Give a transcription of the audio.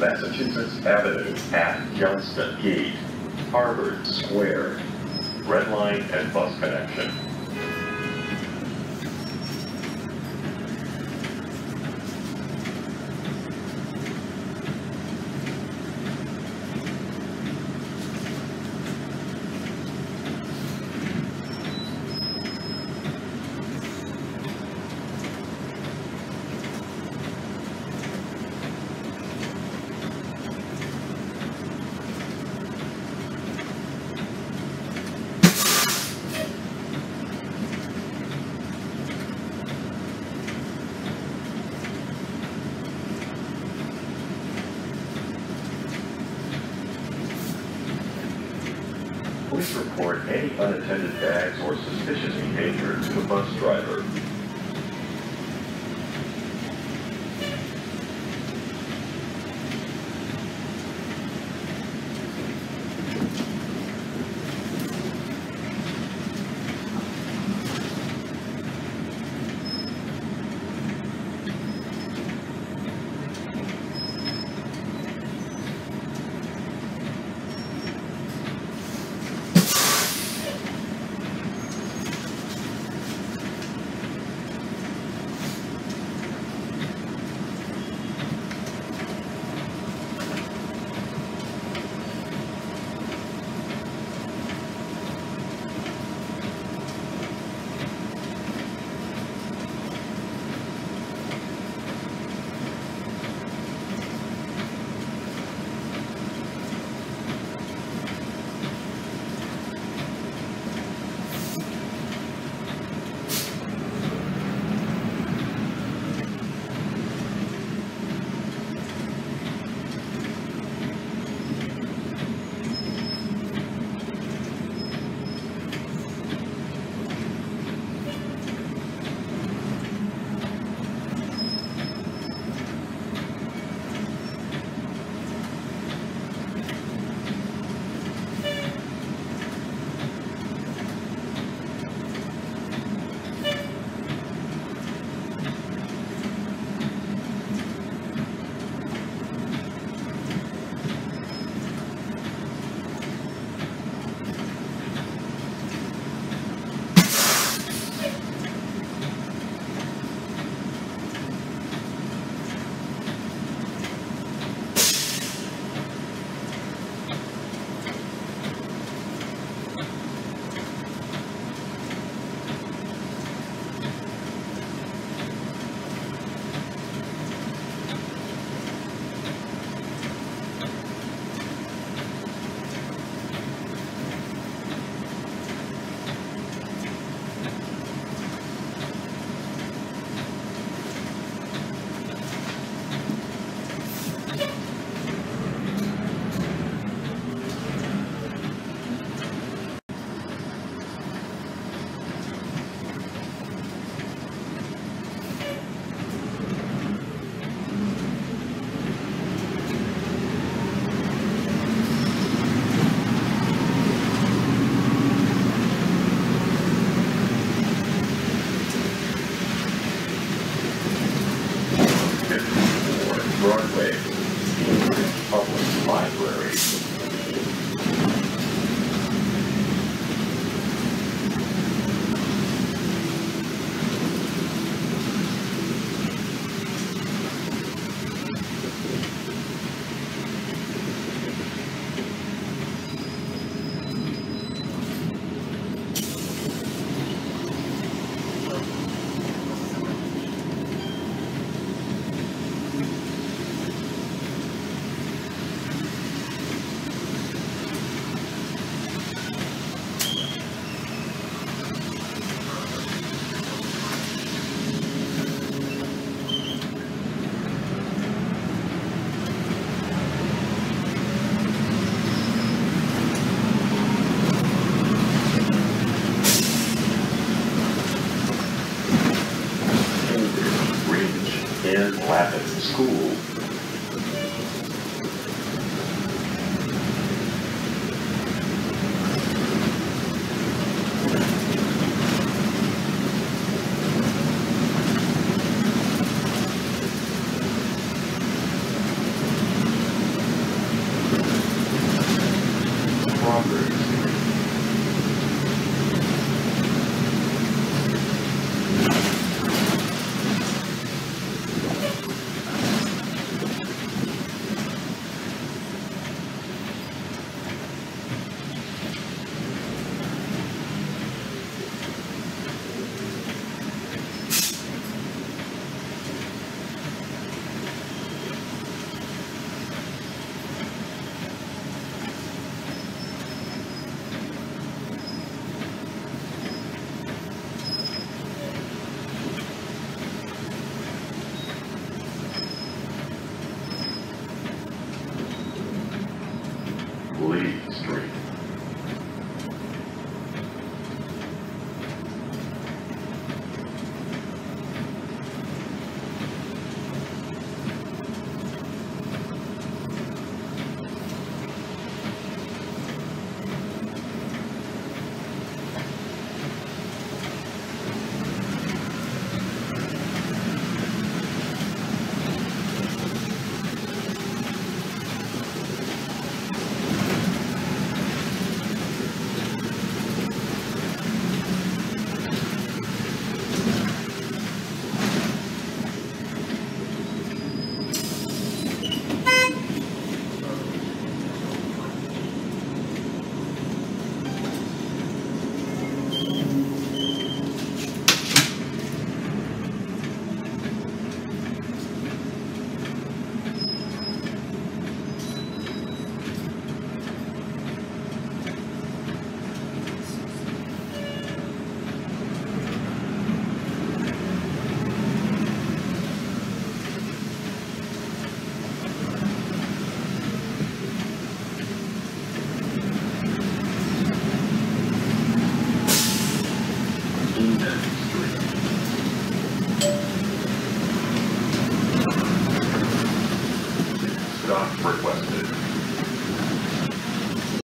Massachusetts Avenue at Johnston Gate, Harvard Square, Red Line and Bus Connection. Please report any unattended bags or suspicious behavior to the bus driver. Broadway. lab at school